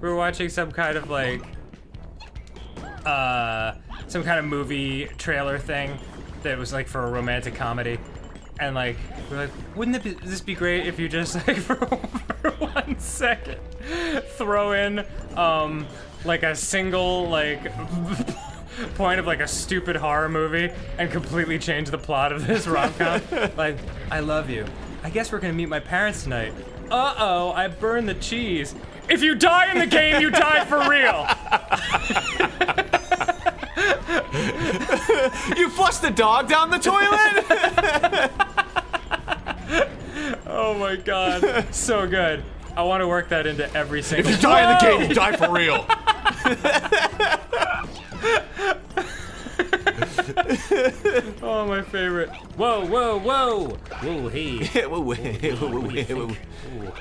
Were watching some kind of like uh some kind of movie trailer thing that was like for a romantic comedy and like we're like wouldn't it be, this be great if you just like for, for one second throw in um like a single like point of like a stupid horror movie and completely change the plot of this rom-com like i love you i guess we're gonna meet my parents tonight uh-oh i burned the cheese. If you die in the game you die for real. You flushed the dog down the toilet? oh my god. So good. I want to work that into every single If you die in the game, you die for real. oh my favorite whoa whoa whoa whoa hey Whoa, whoa, whoa, whoa, whoa. Ooh.